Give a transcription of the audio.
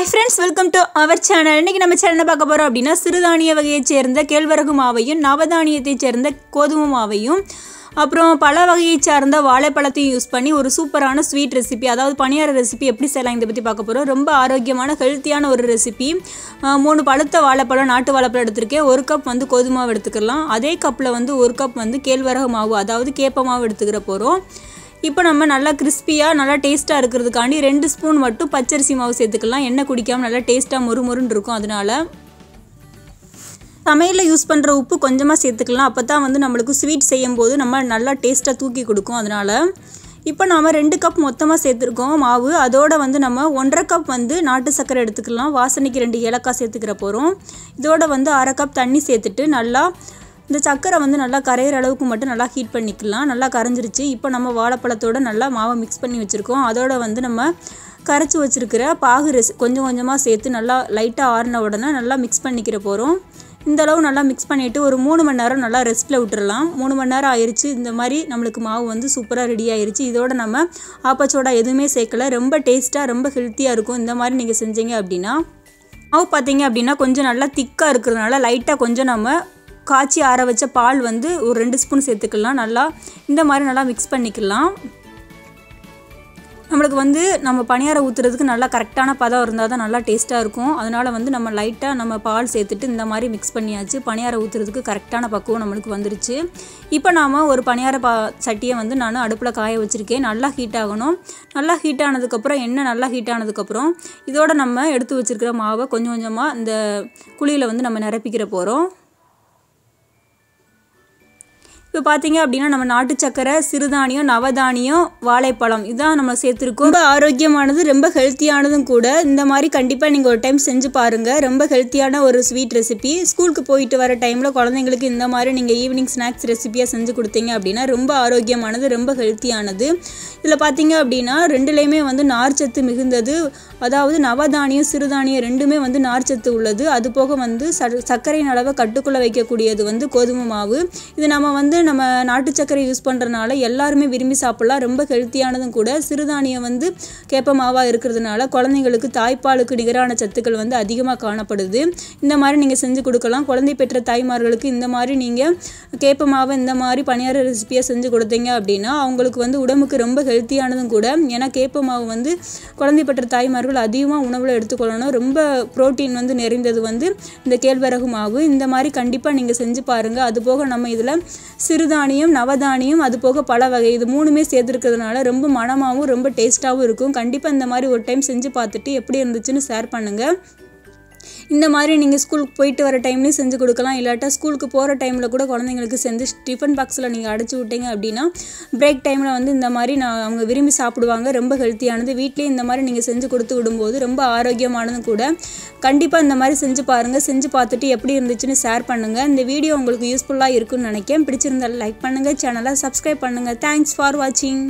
Hi friends welcome to our channel இன்றைக்கி நம்ம சேனலை பார்க்க போகிறோம் அப்படின்னா சிறுதானிய வகையைச் சேர்ந்த கேழ்வரகு மாவையும் நவதானியத்தைச் சேர்ந்த கோதுமை மாவையும் அப்புறம் பல வகையைச் சார்ந்த வாழைப்பழத்தையும் யூஸ் பண்ணி ஒரு சூப்பரான ஸ்வீட் ரெசிபி அதாவது பணியார ரெசிபி எப்படி செய்யலாம் இதை பற்றி பார்க்க போகிறோம் ரொம்ப ஆரோக்கியமான ஹெல்த்தியான ஒரு ரெசிபி மூணு பழுத்த வாழைப்பழம் நாட்டு வாழைப்பழம் எடுத்திருக்கேன். ஒரு கப் வந்து கோதுமாவை எடுத்துக்கலாம். அதே கப்பில் வந்து ஒரு கப் வந்து கேழ்வரகு மாவு அதாவது கேப்ப மாவு எடுத்துக்கிற போகிறோம் இப்போ நம்ம நல்லா கிறிஸ்பியாக நல்லா டேஸ்ட்டாக இருக்கிறதுக்காண்டி ரெண்டு ஸ்பூன் மட்டும் பச்சரிசி மாவு சேர்த்துக்கலாம். எண்ணெய் குடிக்காமல் நல்லா டேஸ்ட்டாக முறுமுறுன்னு இருக்கும் அதனால. சமையலில் யூஸ் பண்ணுற உப்பு கொஞ்சமாக சேர்த்துக்கலாம். அப்போ தான் வந்து நம்மளுக்கு ஸ்வீட் செய்யும் போது நம்ம நல்லா டேஸ்ட்டாக தூக்கி கொடுக்கும் அதனால். இப்போ நாம் ரெண்டு கப் மொத்தமாக சேர்த்துருக்கோம் மாவு. அதோட வந்து நம்ம ஒன்றரை கப் வந்து நாட்டு சர்க்கரை எடுத்துக்கலாம். வாசனைக்கு ரெண்டு ஏலக்காய் சேர்த்துக்கிற போகிறோம் இதோட வந்து அரை கப் தண்ணி சேர்த்துட்டு நல்லா இந்த சக்கரை வந்து நல்லா கரையிற அளவுக்கு மட்டும் நல்லா ஹீட் பண்ணிக்கலாம் நல்லா கரைஞ்சிருச்சு. இப்போ நம்ம வாழைப்பழத்தோட நல்லா மாவை மிக்ஸ் பண்ணி வச்சுருக்கோம். அதோட வந்து நம்ம கரைச்சி வச்சுருக்கிற பாகு ரெஸ் கொஞ்சம் கொஞ்சமாக சேர்த்து நல்லா லைட்டாக ஆறின உடனே நல்லா மிக்ஸ் பண்ணிக்கிற போகிறோம் இந்த அளவு நல்லா மிக்ஸ் பண்ணிவிட்டு ஒரு மூணு மணி நேரம் நல்லா ரெஸ்ட்டில் விட்டுறலாம். மூணு மணி நேரம் ஆயிடுச்சு இந்த மாதிரி நம்மளுக்கு மாவு வந்து சூப்பராக ரெடி ஆயிடுச்சு இதோட நம்ம ஆப்பச்சோடா எதுவுமே சேர்க்கல. ரொம்ப டேஸ்ட்டாக ரொம்ப ஹெல்த்தியாக இருக்கும். இந்த மாதிரி நீங்கள் செஞ்சீங்க அப்படின்னா மாவு பார்த்தீங்க அப்படின்னா கொஞ்சம் நல்லா திக்காக இருக்கிறதுனால லைட்டாக கொஞ்சம் நம்ம காய்ச்சி ஆற வச்ச பால் வந்து ஒரு ரெண்டு ஸ்பூன் சேர்த்துக்கலாம். நல்லா இந்த மாதிரி நல்லா மிக்ஸ் பண்ணிக்கலாம். நம்மளுக்கு வந்து நம்ம பணியாரம் ஊற்றுறதுக்கு நல்லா கரெக்டான பதம் இருந்தால் தான் நல்லா டேஸ்ட்டாக இருக்கும். அதனால் வந்து நம்ம லைட்டாக நம்ம பால் சேர்த்துட்டு இந்த மாதிரி மிக்ஸ் பண்ணியாச்சு. பணியாரம் ஊற்றுறதுக்கு கரெக்டான பக்குவம் நம்மளுக்கு வந்துருச்சு. இப்போ நாம் ஒரு பணியார பா சட்டியை வந்து நான் அடுப்பில் காய வச்சுருக்கேன். நல்லா ஹீட் ஆகணும். நல்லா ஹீட் ஆனதுக்கப்புறம் எண்ணெய் நல்லா ஹீட் ஆனதுக்கப்புறம் இதோட நம்ம எடுத்து வச்சுருக்கிற மாவை கொஞ்சம் கொஞ்சமாக இந்த குழியில் வந்து நம்ம நிரப்பிக்கிற போகிறோம் இப்போ பார்த்தீங்க அப்படின்னா நம்ம நாட்டு சக்கரை சிறுதானியம் நவதானியம் வாழைப்பழம் இதான் நம்ம சேர்த்துருக்கோம். ரொம்ப ஆரோக்கியமானது ரொம்ப ஹெல்த்தியானதும் கூட. இந்த மாதிரி கண்டிப்பாக நீங்கள் ஒரு டைம் செஞ்சு பாருங்கள் ரொம்ப ஹெல்த்தியான ஒரு ஸ்வீட் ரெசிபி ஸ்கூலுக்கு போயிட்டு வர டைமில் குழந்தைங்களுக்கு இந்த மாதிரி நீங்கள் ஈவினிங் ஸ்நாக்ஸ் ரெசிபியாக செஞ்சு கொடுத்தீங்க அப்படின்னா ரொம்ப ஆரோக்கியமானது ரொம்ப ஹெல்த்தியானது இதில் பார்த்தீங்க அப்படின்னா ரெண்டுலேயுமே வந்து நார்ச்சத்து மிகுந்தது. அதாவது நவதானியம் சிறுதானியம் ரெண்டுமே வந்து நார்ச்சத்து உள்ளது. அது போக வந்து சர்க்கரையின் அளவை கட்டுக்குள்ளே வைக்கக்கூடியது வந்து கோதுமை மாவு. இது நம்ம வந்து நம்ம நாட்டு சர்க்கரை யூஸ் பண்ணுறதுனால எல்லாருமே விரும்பி சாப்பிட்லாம். ரொம்ப ஹெல்த்தியானதும் கூட. சிறுதானியம் வந்து கேப்ப மாவாக இருக்கிறதுனால குழந்தைங்களுக்கு தாய்ப்பாலுக்கு நிகரான சத்துக்கள் வந்து அதிகமாக காணப்படுது. இந்த மாதிரி நீங்கள் செஞ்சு கொடுக்கலாம். குழந்தை பெற்ற தாய்மார்களுக்கு இந்த மாதிரி நீங்கள் கேப்ப மாவை இந்த மாதிரி பணியார ரெசிபியாக செஞ்சு கொடுத்தீங்க அப்படின்னா அவங்களுக்கு வந்து உடம்புக்கு ரொம்ப ஹெல்த்தியானதும் கூட. ஏன்னா கேப்ப மாவு வந்து குழந்தை பெற்ற தாய்மார்கள் அதிகமாக உணவில் எடுத்துக்கொள்ளணும். ரொம்ப ப்ரோட்டீன் வந்து நிறைந்தது வந்து இந்த கேழ்வரகு மாவு. இந்த மாதிரி கண்டிப்பாக நீங்கள் செஞ்சு பாருங்கள் அது போக நம்ம இதில் சிறுதானியம் நவதானியம் அது போக பல வகை. இது மூணுமே சேர்த்துருக்கிறதுனால ரொம்ப மனமாகவும் ரொம்ப டேஸ்ட்டாகவும் இருக்கும். கண்டிப்பாக இந்த மாதிரி ஒரு டைம் செஞ்சு பார்த்துட்டு எப்படி இருந்துச்சுன்னு ஷேர் பண்ணுங்கள் இந்த மாதிரி நீங்கள் ஸ்கூலுக்கு போயிட்டு வர டைம்லேயும் செஞ்சு கொடுக்கலாம். இல்லாட்டா ஸ்கூலுக்கு போகிற டைமில் கூட குழந்தைங்களுக்கு செஞ்சு டிஃபன் பாக்ஸில் நீங்கள் அடைச்சி விட்டீங்க அப்படின்னா பிரேக் டைமில் வந்து இந்த மாதிரி நான் அவங்க விரும்பி சாப்பிடுவாங்க. ரொம்ப ஹெல்த்தியானது வீட்லேயும் இந்த மாதிரி நீங்கள் செஞ்சு கொடுத்து விடும்போது ரொம்ப ஆரோக்கியமானதும் கூட. கண்டிப்பாக இந்த மாதிரி செஞ்சு பாருங்கள் செஞ்சு பார்த்துட்டு எப்படி இருந்துச்சுன்னு ஷேர் பண்ணுங்கள் இந்த வீடியோ உங்களுக்கு யூஸ்ஃபுல்லாக இருக்குன்னு நினைக்கிறேன். பிடிச்சிருந்தால் லைக் பண்ணுங்கள் சேனலை சப்ஸ்கிரைப் பண்ணுங்கள் தேங்க்ஸ் ஃபார் வாட்சிங்